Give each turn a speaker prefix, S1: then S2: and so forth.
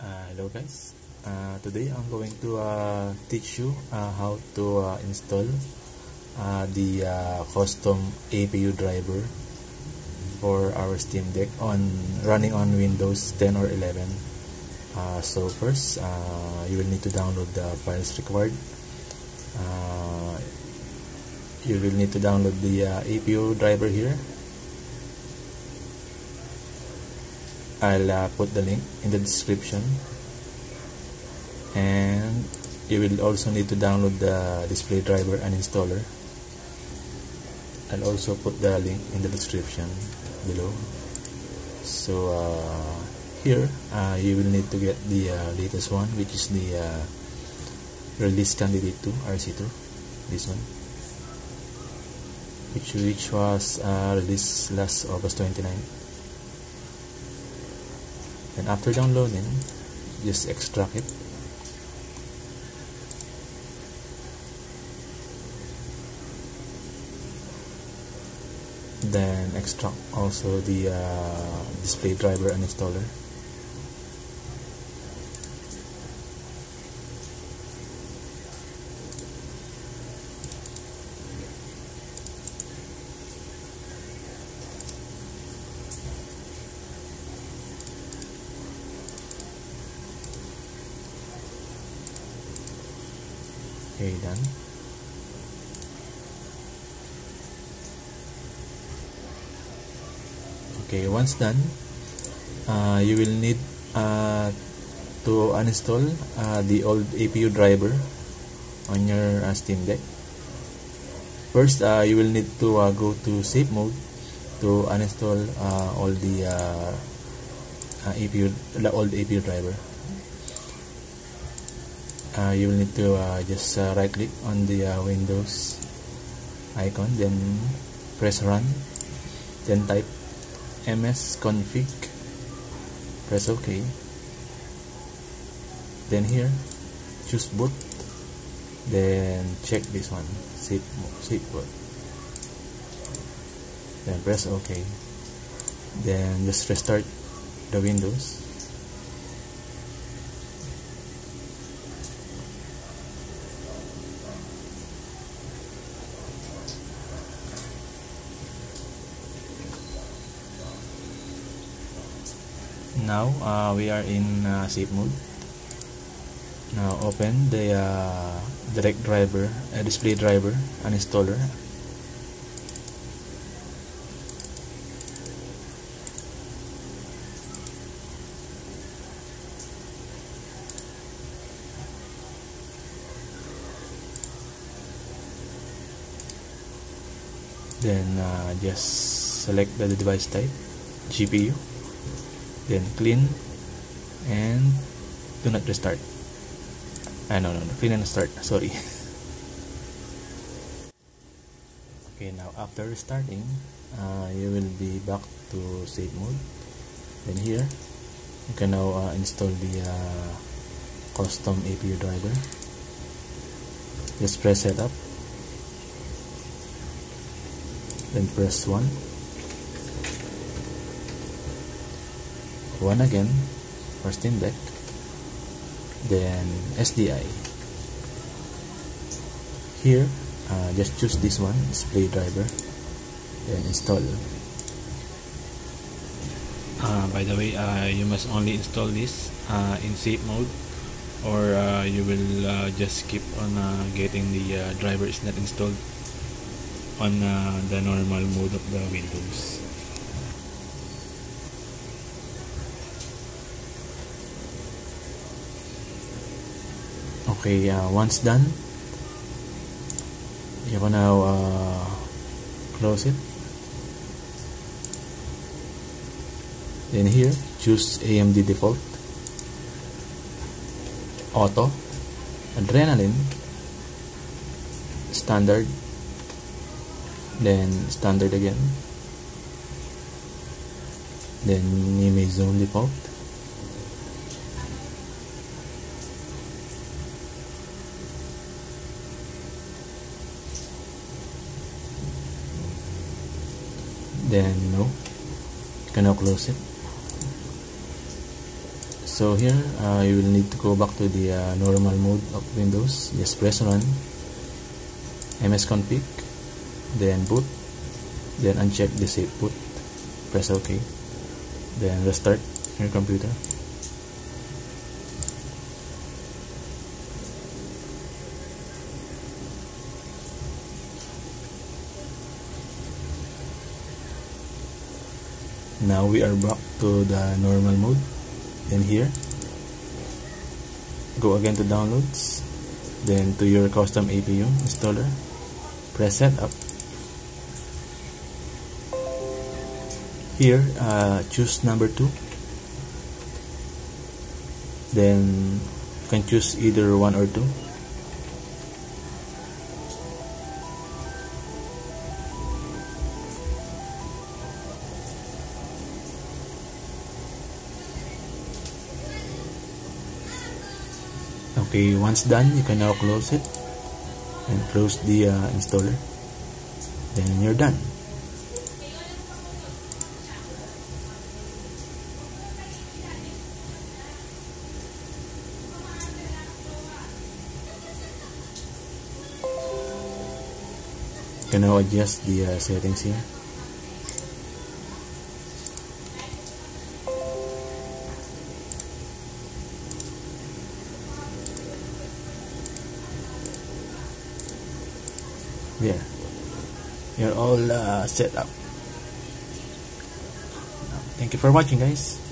S1: Uh, hello guys. Uh, today I'm going to uh, teach you uh, how to uh, install uh, the custom APU driver for our Steam Deck on running on Windows 10 or 11 uh, so first you will need to download the files required. You will need to download the APU driver here I'll uh, put the link in the description. And you will also need to download the Display Driver Uninstaller. I'll also put the link in the description below. So uh, here uh, you will need to get the uh, latest one which is the uh, release candidate 2 RC2 this one. Which, which was uh, released last August 29 and after downloading just extract it. Then extract also the uh, Display Driver Uninstaller okay done okay once done uh, you will need uh, to uninstall uh, the old APU driver on your uh, Steam Deck. First uh, you will need to uh, go to safe mode to uninstall uh, all the uh, uh, APU the old APU driver uh, you will need to uh, just uh, right click on the uh, Windows icon then press run then type msconfig press ok. Then here choose boot then check this one save save boot then press ok. Then just restart the windows now uh, we are in uh, safe mode. Now open the uh, direct driver uh, display driver and installer. Then uh, just select the device type GPU then clean and do not restart. Ah no no no. Clean and start sorry. Okay now after restarting uh, you will be back to safe mode. Then here you can now uh, install the uh, custom APU driver. Just press setup. Then press 1 one again for Steam Deck then SDI here uh, just choose this one display driver then install.
S2: Uh, by the way uh, you must only install this uh, in safe mode or uh, you will uh, just keep on getting the driver is not installed on the normal mode of the Windows
S1: okay uh, once done. You can now uh, close it? Then here choose AMD default. Auto. Adrenaline. Standard. Then standard again. Then Nime zone default then no. You can now close it. So here uh, you will need to go back to the uh, normal mode of Windows. Just press run. Msconfig then boot. Then uncheck the safe boot. Press ok. Then restart your computer now we are back to the normal mode in here. Go again to downloads then to your custom APU installer. Press setup here uh, choose number 2 then you can choose either 1 or 2 okay once done you can now close it and close the uh, installer. Then you're done. You can now adjust the uh, settings here there you're all uh, set up. Thank you for watching guys